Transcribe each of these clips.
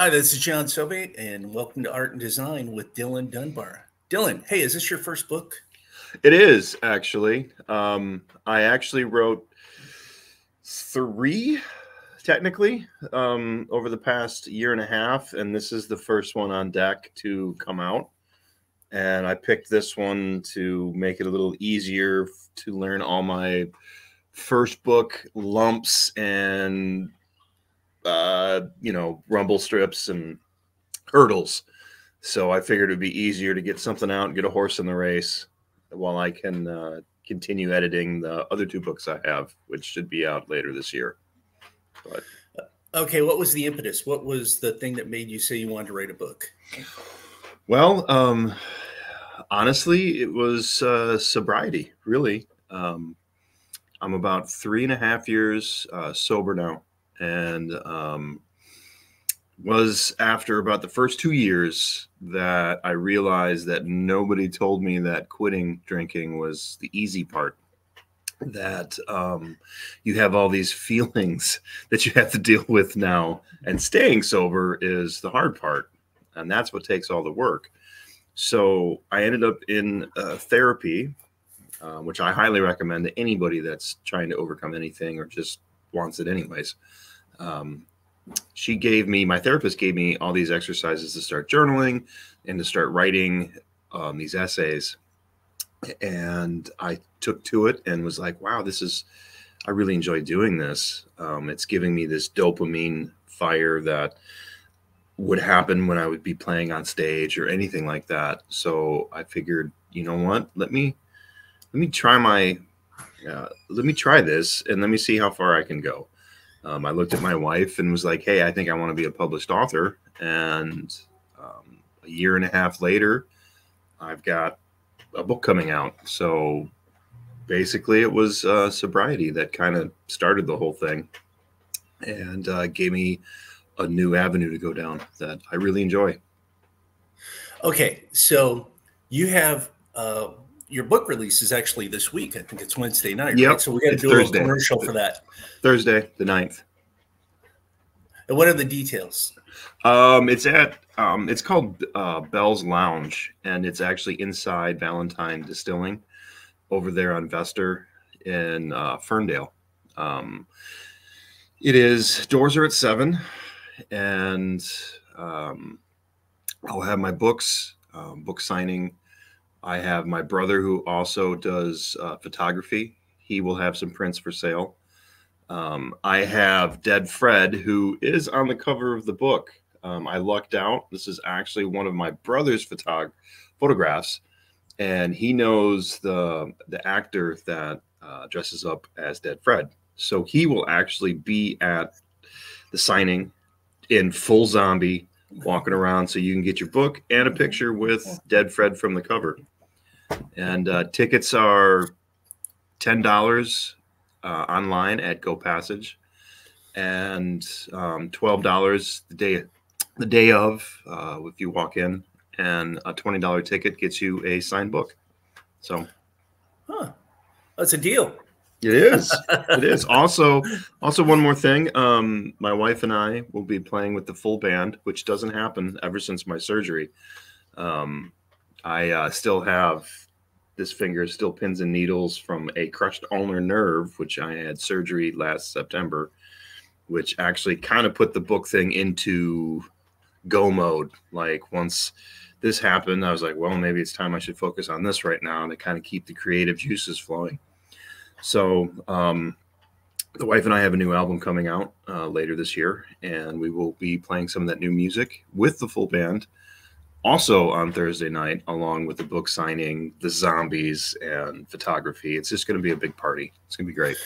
Hi, this is John Sauve, and welcome to Art and Design with Dylan Dunbar. Dylan, hey, is this your first book? It is actually. Um, I actually wrote three, technically, um, over the past year and a half, and this is the first one on deck to come out. And I picked this one to make it a little easier to learn all my first book lumps and uh, you know, rumble strips and hurdles. So I figured it'd be easier to get something out and get a horse in the race while I can uh, continue editing the other two books I have, which should be out later this year. But okay, what was the impetus? What was the thing that made you say you wanted to write a book? Well, um, honestly, it was uh, sobriety. Really, um, I'm about three and a half years uh, sober now and um, was after about the first two years that I realized that nobody told me that quitting drinking was the easy part. That um, you have all these feelings that you have to deal with now, and staying sober is the hard part, and that's what takes all the work. So I ended up in uh, therapy, uh, which I highly recommend to anybody that's trying to overcome anything or just wants it anyways um, she gave me my therapist gave me all these exercises to start journaling and to start writing um, these essays. And i took to it and was like wow this is i really enjoy doing this. Um, it's giving me this dopamine fire that would happen when i would be playing on stage or anything like that. So i figured you know what? Let me let me try my uh, let me try this and let me see how far i can go um, I looked at my wife and was like, "Hey, I think I want to be a published author." And um, a year and a half later, I've got a book coming out. So basically, it was uh, sobriety that kind of started the whole thing, and uh, gave me a new avenue to go down that I really enjoy. Okay, so you have uh, your book release is actually this week. I think it's Wednesday night. Yep. Right? So we got to do Thursday. a commercial for that. Thursday, the 9th. And what are the details? Um, it's at um, it's called uh, Bell's Lounge, and it's actually inside Valentine Distilling over there on Vester in uh, Ferndale. Um, it is doors are at seven, and um, I'll have my books, um, book signing I have my brother who also does uh, photography. He will have some prints for sale. Um, I have Dead Fred, who is on the cover of the book. Um, I lucked out. This is actually one of my brother's photog- photographs, and he knows the the actor that uh, dresses up as Dead Fred. So he will actually be at the signing in full zombie, walking around, so you can get your book and a picture with Dead Fred from the cover and uh, tickets are ten dollars uh, online at Go Passage, and um, twelve dollars the day the day of uh, if you walk in, and a twenty dollar ticket gets you a signed book. So, huh, that's a deal. It is. it is. Also, also one more thing. Um, my wife and I will be playing with the full band, which doesn't happen ever since my surgery. Um, I uh, still have this finger still pins and needles from a crushed ulnar nerve, which I had surgery last September, which actually kind of put the book thing into go mode. Like once this happened, I was like, well, maybe it's time I should focus on this right now to kind of keep the creative juices flowing. So, um, the wife and I have a new album coming out uh, later this year, and we will be playing some of that new music with the full band also on Thursday night, along with the book signing, the zombies, and photography. It's just going to be a big party. It's going to be great.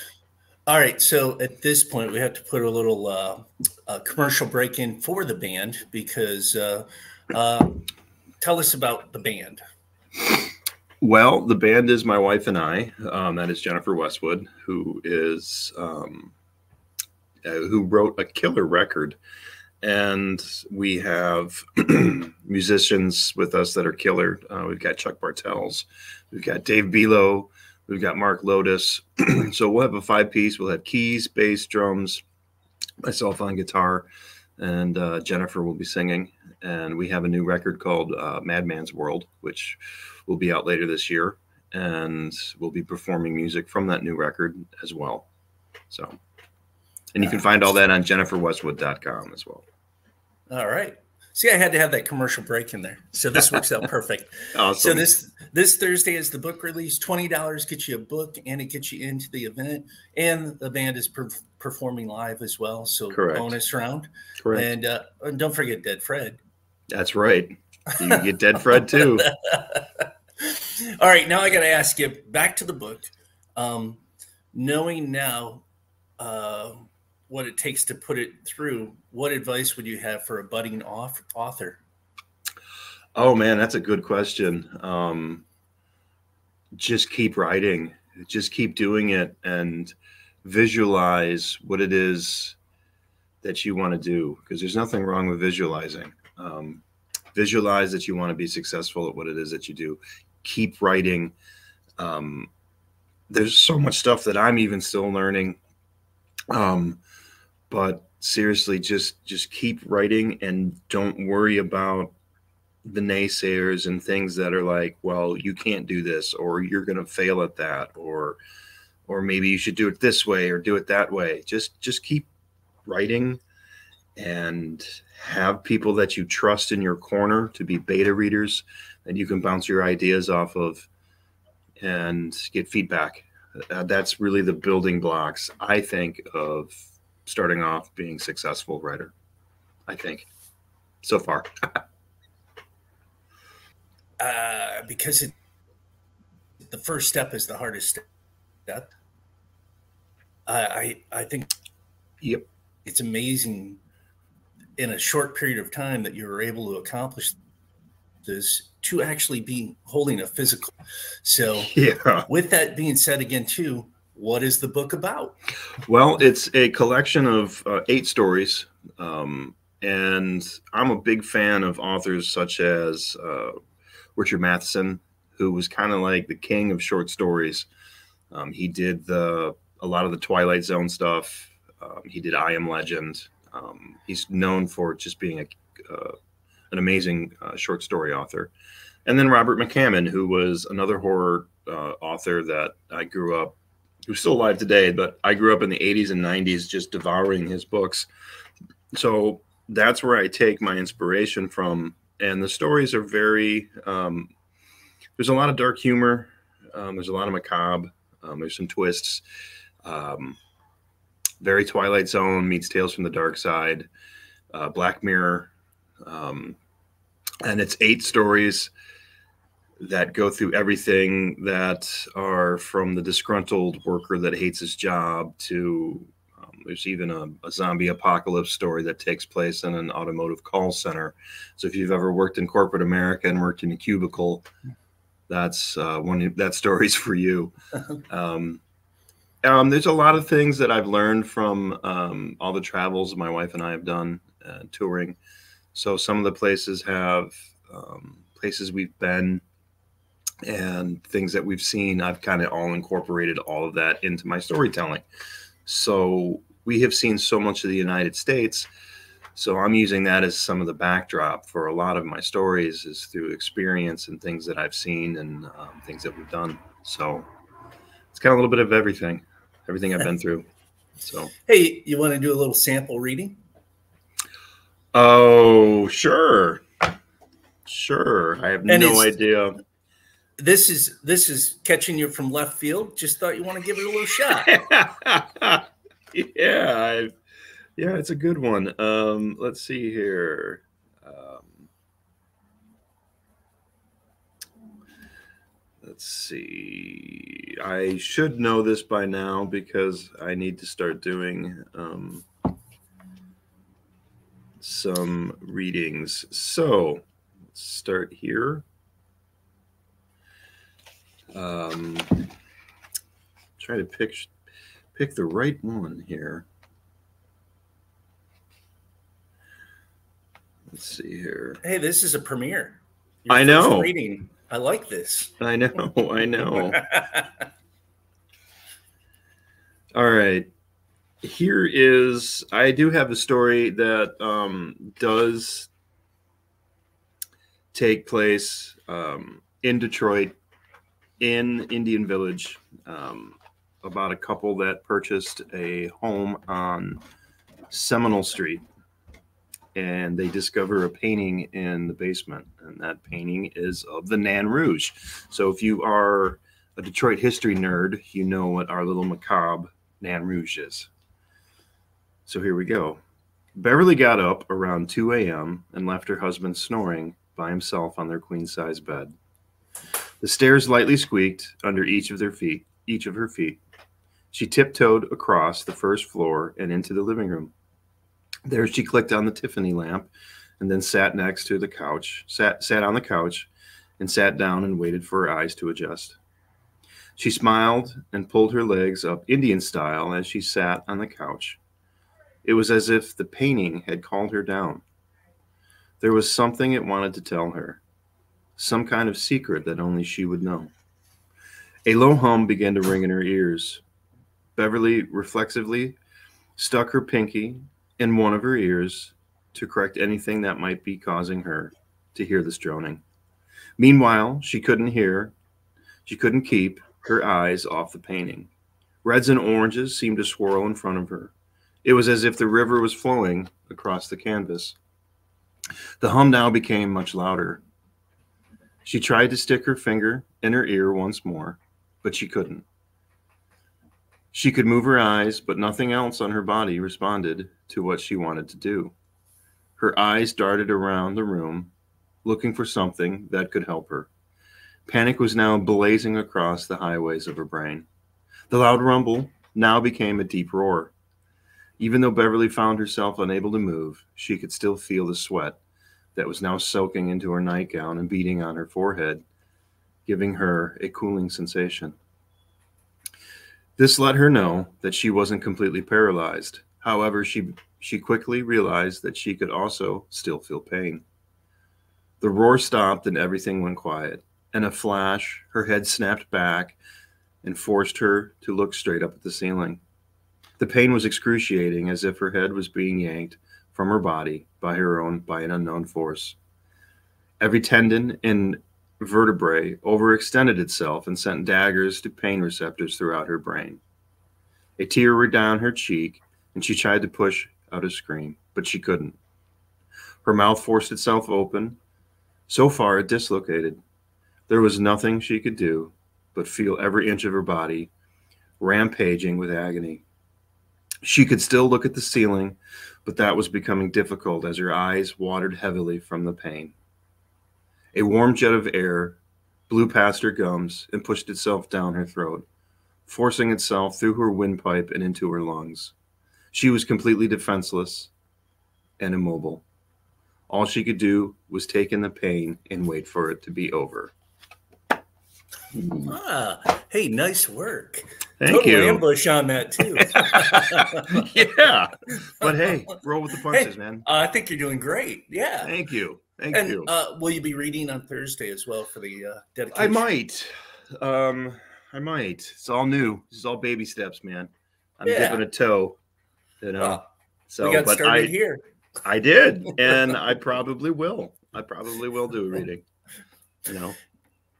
All right. So at this point, we have to put a little uh, commercial break in for the band because uh, uh, tell us about the band. Well, the band is my wife and I. Um, that is Jennifer Westwood, who is um, uh, who wrote a killer record and we have musicians with us that are killer. Uh, we've got Chuck Bartels, we've got Dave Belo, we've got Mark Lotus. so we'll have a five piece. We'll have keys, bass, drums, myself on guitar. and uh, Jennifer will be singing. And we have a new record called uh, Madman's World, which will be out later this year. And we'll be performing music from that new record as well. So, and you can find all that on jenniferwestwood.com as well. All right. See, I had to have that commercial break in there, so this works out perfect. Awesome. So this this Thursday is the book release. Twenty dollars gets you a book, and it gets you into the event. And the band is per- performing live as well, so Correct. bonus round. Correct. And, uh, and don't forget Dead Fred. That's right. You can get Dead Fred too. All right, now I got to ask you back to the book. Um, knowing now uh, what it takes to put it through, what advice would you have for a budding auth- author? Oh man, that's a good question. Um, just keep writing, just keep doing it, and visualize what it is that you want to do. Because there's nothing wrong with visualizing. Um, visualize that you want to be successful at what it is that you do. Keep writing. Um, there's so much stuff that I'm even still learning. Um, but seriously, just just keep writing and don't worry about the naysayers and things that are like, well, you can't do this, or you're going to fail at that, or or maybe you should do it this way or do it that way. Just just keep writing and have people that you trust in your corner to be beta readers that you can bounce your ideas off of and get feedback. Uh, that's really the building blocks, I think, of starting off being successful writer. I think so far. uh, because it, the first step is the hardest step. I, I I think Yep. it's amazing in a short period of time that you were able to accomplish this to actually be holding a physical. So Yeah. with that being said again too, what is the book about? Well, it's a collection of uh, eight stories. Um, and I'm a big fan of authors such as uh, Richard Matheson, who was kind of like the king of short stories. Um, he did the a lot of the Twilight Zone stuff. Um, he did I Am Legend. Um, he's known for just being a, uh, an amazing uh, short story author. And then Robert McCammon, who was another horror uh, author that I grew up who's still alive today, but I grew up in the 80s and 90s just devouring his books. So that's where I take my inspiration from. And the stories are very, um, there's a lot of dark humor, um, there's a lot of macabre, um, there's some twists. Um, very Twilight Zone meets Tales from the Dark Side, uh, Black Mirror. Um, and it's eight stories that go through everything that are from the disgruntled worker that hates his job to um, there's even a, a, zombie apocalypse story that takes place in an automotive call center. So if you've ever worked in corporate america and worked in a cubicle that's uh, one that story's for you. Um, um, there's a lot of things that i've learned from um, all the travels my wife and i have done uh, touring. So some of the places have um, places we've been and things that we've seen, I've kind of all incorporated all of that into my storytelling. So we have seen so much of the United States. So I'm using that as some of the backdrop for a lot of my stories is through experience and things that I've seen and um, things that we've done. So it's kind of a little bit of everything, everything I've been through. So hey, you want to do a little sample reading? Oh, sure. Sure. I have and no idea this is this is catching you from left field. Just thought you want to give it a little shot. yeah, I've, yeah, it's a good one. Um, let's see here. Um, let's see. I should know this by now because I need to start doing um, some readings. So let's start here um, try to pick pick the right one here. Let's see here. Hey, this is a premiere. Your I know. Reading. I like this. I know. I know. All right. here is I do have a story that um, does take place um, in Detroit, in Indian Village, um, about a couple that purchased a home on Seminole Street, and they discover a painting in the basement, and that painting is of the Nain Rouge. So if you are a Detroit history nerd, you know what our little macabre Nain Rouge is. So here we go. Beverly got up around 2 a.m. and left her husband snoring by himself on their queen size bed. The stairs lightly squeaked under each of their feet, each of her feet. She tiptoed across the first floor and into the living room. There she clicked on the Tiffany lamp and then sat next to the couch, sat sat on the couch and sat down and waited for her eyes to adjust. She smiled and pulled her legs up Indian style as she sat on the couch. It was as if the painting had called her down. There was something it wanted to tell her, some kind of secret that only she would know. A low hum began to ring in her ears. Beverly reflexively stuck her pinky in one of her ears to correct anything that might be causing her to hear this droning. Meanwhile, she couldn't hear, she couldn't keep her eyes off the painting. Reds and oranges seemed to swirl in front of her. It was as if the river was flowing across the canvas. The hum now became much louder. She tried to stick her finger in her ear once more, but she couldn't. She could move her eyes, but nothing else on her body responded to what she wanted to do. Her eyes darted around the room, looking for something that could help her. Panic was now blazing across the highways of her brain. The loud rumble now became a deep roar. Even though Beverly found herself unable to move, she could still feel the sweat that was now soaking into her nightgown and beating on her forehead, giving her a cooling sensation. This let her know that she wasn't completely paralyzed. However, she she quickly realized that she could also still feel pain. The roar stopped and everything went quiet. In a flash, her head snapped back and forced her to look straight up at the ceiling. The pain was excruciating, as if her head was being yanked from her body by her own by an unknown force. Every tendon and vertebrae overextended itself and sent daggers to pain receptors throughout her brain. A tear ran down her cheek, and she tried to push out a scream, but she couldn't. Her mouth forced itself open. So far, it dislocated. There was nothing she could do but feel every inch of her body rampaging with agony. She could still look at the ceiling, but that was becoming difficult as her eyes watered heavily from the pain. A warm jet of air blew past her gums and pushed itself down her throat, forcing itself through her windpipe and into her lungs. She was completely defenseless and immobile. All she could do was take in the pain and wait for it to be over. Ah, hey, nice work. Thank Total you. ambush on that too. yeah. But hey, roll with the punches, Hey, man. I think you're doing great. Yeah. Thank you. Thank and you. uh, will you be reading on Thursday as well for the uh, dedication? I might. Um, I might. It's all new. This is all baby steps, man. I'm Yeah. dipping a toe. You know. Well, so, we got but started I, here. I did, and I probably will. I probably will do a reading. You know,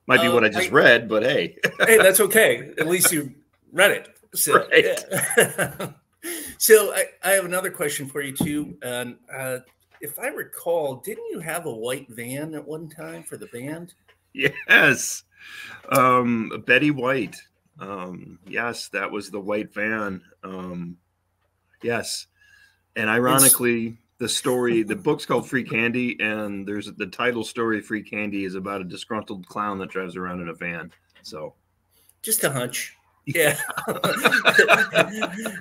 might be Uh, what I just I- read, but hey, hey, that's okay. At least you read it. So, Right. yeah. so I, I have another question for you too. And uh, if I recall, didn't you have a white van at one time for the band? yes, um, Betty White. Um, yes, that was the white van. Um, yes, and ironically, the story, the book's called Free Candy, and there's the title story. Free Candy is about a disgruntled clown that drives around in a van. So Just a hunch. Yeah.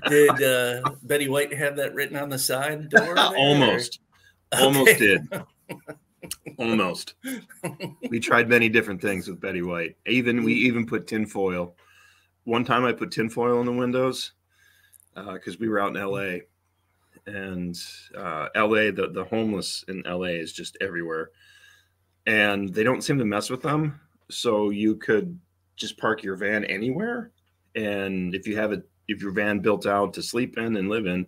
Did uh, Betty White have that written on the side door? there, or- almost, almost Okay. did. Almost. We tried many different things with Betty White. Even we even put tinfoil. One time I put tinfoil in the windows because we were out in LA. And uh, LA, the, the homeless in LA is just everywhere. And they don't seem to mess with them. So you could just park your van anywhere. And if you have a if your van built out to sleep in and live in.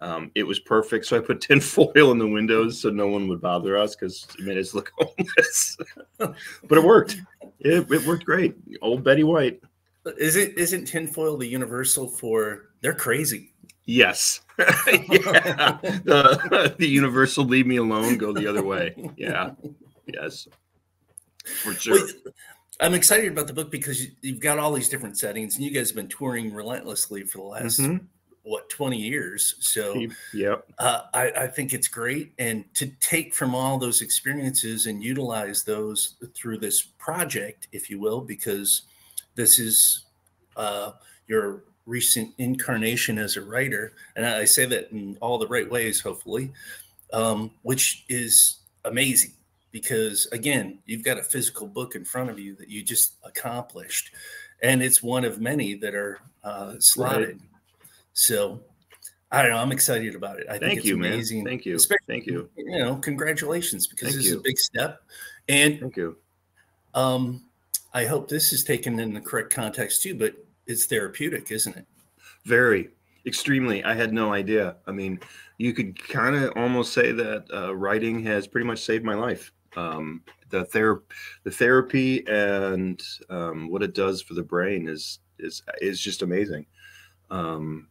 Um, it was perfect. So I put tin foil in the windows so no one would bother us because it made us look homeless. but it worked. It, it worked great. Old Betty White. Is it isn't tinfoil the universal for they're crazy? Yes. yeah. The, the universal leave me alone, go the other way. Yeah. Yes. For sure. Well, I'm excited about the book because you've got all these different settings and you guys have been touring relentlessly for the last mm-hmm. what 20 years. So yeah, uh, I, I think it's great. And to take from all those experiences and utilize those through this project, if you will, because this is uh, your recent incarnation as a writer, and I say that in all the right ways, hopefully, um, which is amazing because again, you've got a physical book in front of you that you just accomplished, and it's one of many that are uh, slotted. Right. So I don't know. I'm excited about it. I Thank think it's you, amazing. Man. Thank you. Thank you. You know, congratulations because Thank this you. is a big step. And Thank you. Um, I hope this is taken in the correct context too, but it's therapeutic, isn't it? Very, extremely. I had no idea. I mean, you could kind of almost say that uh, writing has pretty much saved my life. Um, the ther- the therapy and um, what it does for the brain is is is just amazing. Um,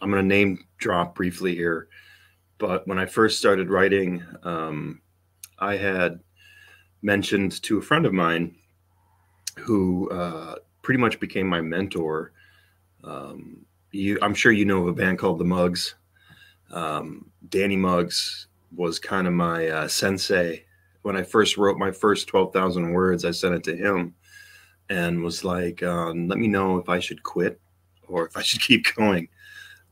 I'm going to name drop briefly here, but when I first started writing, um, I had mentioned to a friend of mine who uh, pretty much became my mentor. Um, you, I'm sure you know of a band called the Muggs. Um, Danny Muggs was kind of my uh, sensei. When I first wrote my first 12,000 words, I sent it to him and was like, um, let me know if I should quit or if I should keep going.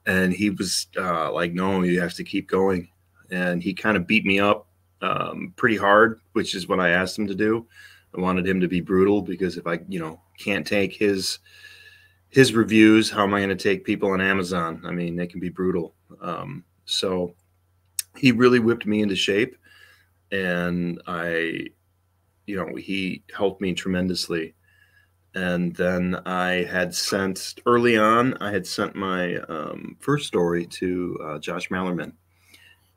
And he was uh, like, no, you have to keep going. And he kind of beat me up um, pretty hard, which is what I asked him to do. I wanted him to be brutal because if I, you know, can't take his his reviews, how am I going to take people on Amazon? I mean, they can be brutal. Um, so he really whipped me into shape, and I, you know, he helped me tremendously. And then I had sent early on, I had sent my um, first story to uh, Josh Malerman,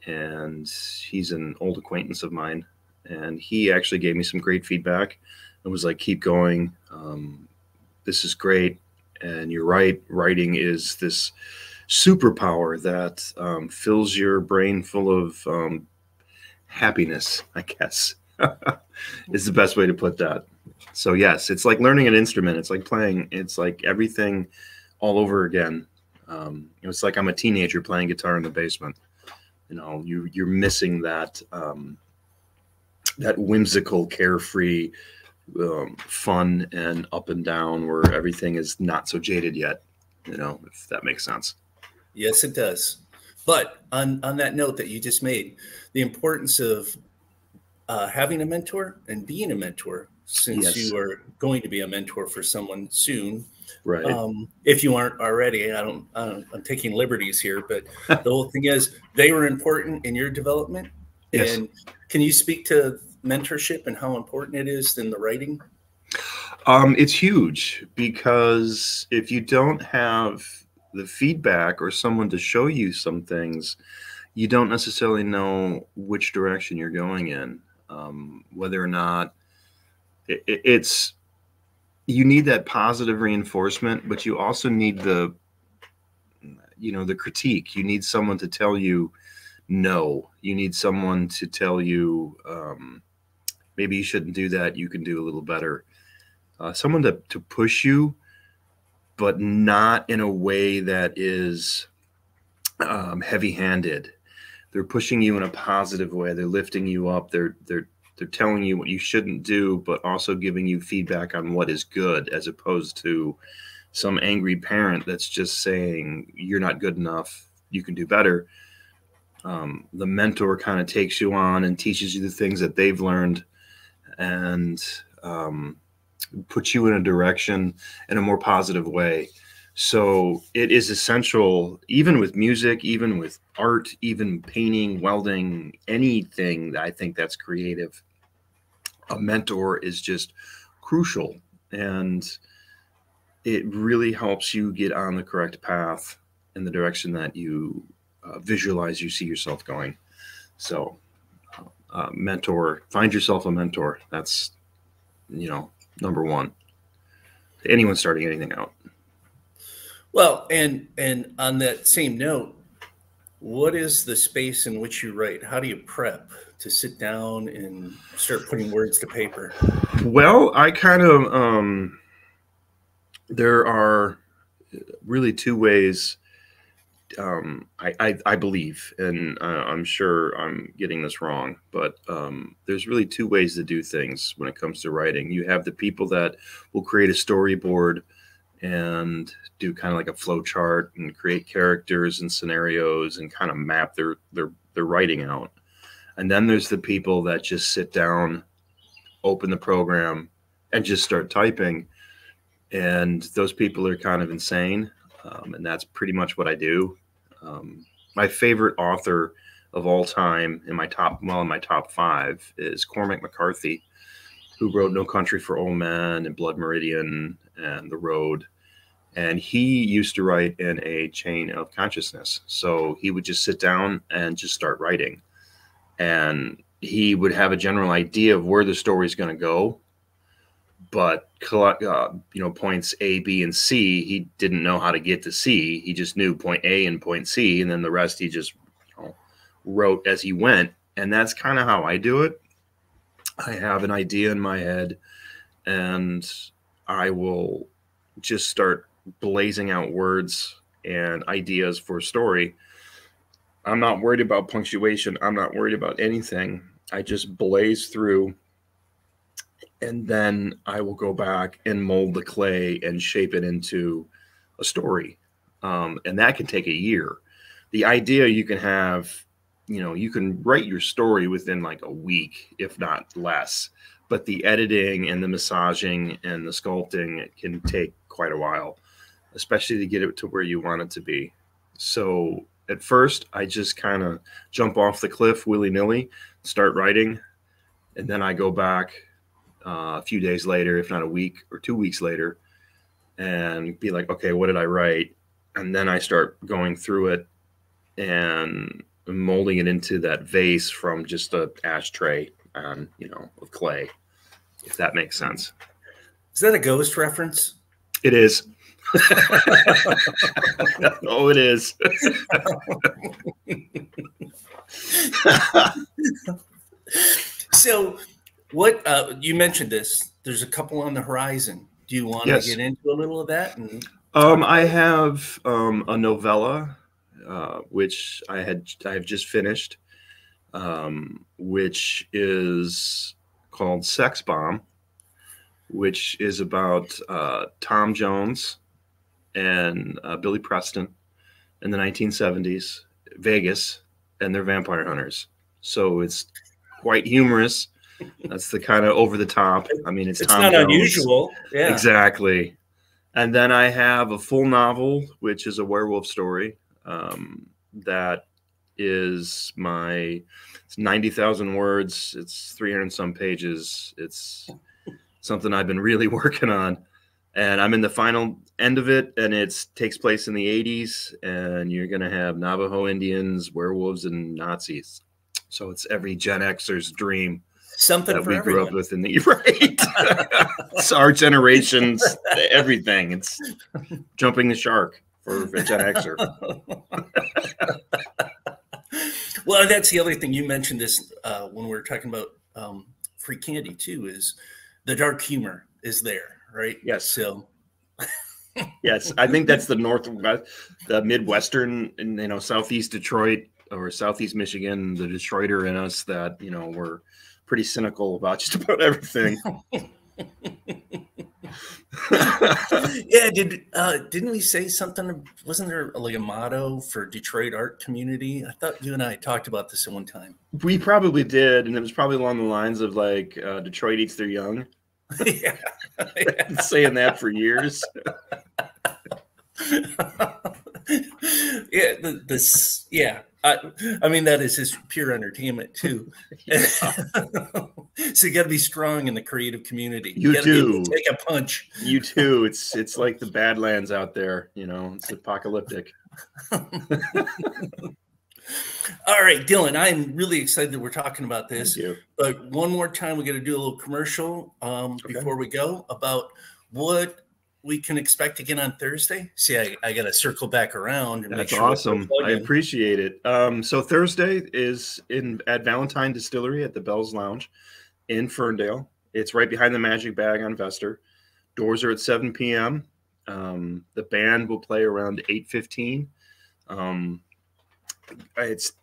and he's an old acquaintance of mine and he actually gave me some great feedback and was like, "Keep going. Um, this is great." And you're right. Writing is this superpower that um, fills your brain full of um, happiness. I guess is the best way to put that. So yes, it's like learning an instrument. It's like playing. It's like everything all over again. Um, it's like I'm a teenager playing guitar in the basement. You know, you you're missing that um, that whimsical, carefree, um, fun and up and down where everything is not so jaded yet. You know, if that makes sense. Yes, it does. But on on that note that you just made, the importance of uh, having a mentor and being a mentor, since yes. you are going to be a mentor for someone soon. Right. Um, if you aren't already, I don't, I don't. I'm taking liberties here, but the whole thing is they were important in your development. Yes. And can you speak to mentorship and how important it is in the writing? Um, it's huge because if you don't have the feedback or someone to show you some things, you don't necessarily know which direction you're going in. Um, whether or not it, it, it's you need that positive reinforcement, but you also need the you know the critique. You need someone to tell you no. You need someone to tell you um, maybe you shouldn't do that. You can do a little better. Uh, someone to, to push you, but not in a way that is um, heavy handed. They're pushing you in a positive way. They're lifting you up. They're, they're, they're telling you what you shouldn't do, but also giving you feedback on what is good, as opposed to some angry parent that's just saying, you're not good enough. You can do better. Um, the mentor kind of takes you on and teaches you the things that they've learned and um, put you in a direction in a more positive way. So it is essential, even with music, even with art, even painting, welding, anything that I think that's creative. A mentor is just crucial. And it really helps you get on the correct path in the direction that you uh, visualize you see yourself going. So, uh, mentor, find yourself a mentor. That's, you know, number one. Anyone starting anything out. Well, and and on that same note, what is the space in which you write? How do you prep to sit down and start putting words to paper? Well, I kind of um, there are really two ways um, I, I, I, believe, and uh, I'm sure I'm getting this wrong, but um, there's really two ways to do things when it comes to writing. You have the people that will create a storyboard and do kind of like a flow chart and create characters and scenarios and kind of map their their their writing out. And then there's the people that just sit down, open the program, and just start typing and those people are kind of insane. Um, and that's pretty much what I do. Um, my favorite author of all time in my top, well, in my top five is Cormac McCarthy, who wrote No Country for Old Men and Blood Meridian and The Road. And he used to write in a chain of consciousness. So he would just sit down and just start writing. And he would have a general idea of where the story is going to go but uh, you know points A, B, and C. He didn't know how to get to C. He just knew point A and point C, and then the rest he just you know, wrote as he went. And that's kind of how I do it. I have an idea in my head, and I will just start blazing out words and ideas for a story. I'm not worried about punctuation. I'm not worried about anything. I just blaze through and then I will go back and mold the clay and shape it into a story. Um, and that can take a year. The idea you can have, you know, you can write your story within like a week, if not less. But the editing and the massaging and the sculpting can take quite a while, especially to get it to where you want it to be. So at first, I just kind of jump off the cliff willy nilly, start writing, and then I go back uh, a few days later, if not a week or two weeks later, and be like, okay, what did I write? And then I start going through it and molding it into that vase from just a ashtray on, you know, of clay, if that makes sense. Is that a ghost reference? It is. oh, it is. so what uh, you mentioned this? There's a couple on the horizon. Do you want yes. to get into a little of that? And- um, I have um, a novella, uh, which I had I have just finished, um, which is called Sex Bomb, which is about uh, Tom Jones and uh, Billy Preston in the 1970s, Vegas, and their vampire hunters. So it's quite humorous that's the kind of over the top. I mean, it's, it's Tom not Jones. unusual. Yeah, exactly. And then I have a full novel, which is a werewolf story. Um, that is my it's 90,000 words. It's 300 some pages. It's something I've been really working on. And I'm in the final end of it, and it takes place in the 80s. And you're going to have Navajo Indians, werewolves, and Nazis. So it's every Gen Xer's dream something that we everyone. grew up with in the right. it's our generation's everything. It's jumping the shark for Gen Xer. well, that's the other thing you mentioned this uh, when we were talking about um, free candy too. Is the dark humor is there, right? Yes. So. yes, I think that's the northwest, the midwestern, and you know, southeast Detroit or southeast Michigan, the Detroiter in us that you know we're pretty cynical about just about everything. yeah, did uh, didn't we say something? Wasn't there like a motto for Detroit art community? I thought you and I talked about this at one time. We probably did, and it was probably along the lines of like uh, Detroit eats their young. yeah, yeah. saying that for years. yeah, the, this yeah I, I mean, that is just pure entertainment too. so you got to be strong in the creative community. You, you do take a punch. You too. It's it's like the Badlands out there. You know, it's apocalyptic. All right, Dylan, I'm really excited that we're talking about this. But one more time, we got to do a little commercial um, okay. before we go about what we can expect again on Thursday. See, I, I got to circle back around. And That's sure awesome. I appreciate it. Um, so Thursday is in at Valentine Distillery at the Bells Lounge in Ferndale. It's right behind the Magic Bag on Vester. Doors are at 7 p.m. Um, the band will play around 8:15. Um, it's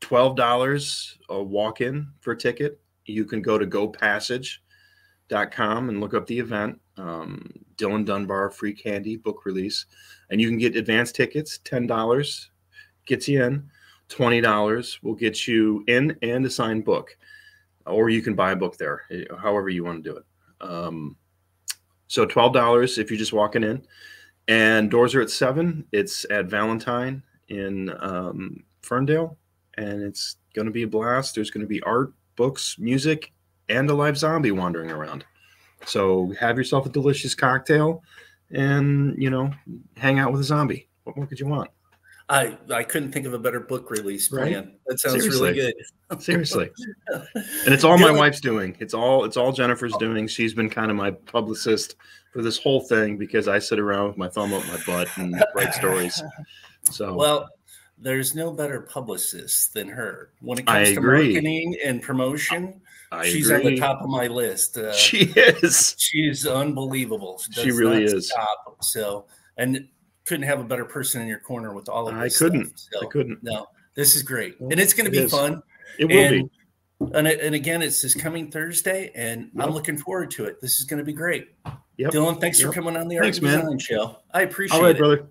twelve dollars a walk-in for a ticket. You can go to gopassage.com and look up the event. Um, Dylan Dunbar free candy book release, and you can get advance tickets. Ten dollars gets you in. Twenty dollars will get you in and a signed book, or you can buy a book there, eh, however you want to do it. Um, so twelve dollars if you're just walking in, and doors are at seven. It's at Valentine in um, Ferndale, and it's going to be a blast. There's going to be art, books, music, and a live zombie wandering around. So have yourself a delicious cocktail, and you know, hang out with a zombie. What more could you want? I I couldn't think of a better book release plan. Right? That sounds Seriously. really good. Seriously. And it's all my wife's doing. It's all it's all Jennifer's doing. She's been kind of my publicist for this whole thing because I sit around with my thumb up my butt and write stories. So well, there's no better publicist than her when it comes I to marketing and promotion. I she's agree. on the top of my list. Uh, she is. She's unbelievable. She, she really is. Stop. So, and couldn't have a better person in your corner with all of this. I couldn't. So, I couldn't. No, this is great, and it's going to be is. fun. It will and, be. And, and again, it's this coming Thursday, and yep. I'm looking forward to it. This is going to be great. Yep. Dylan, thanks yep. for coming on the Art thanks, Design man. Show. I appreciate it. All right, it. brother.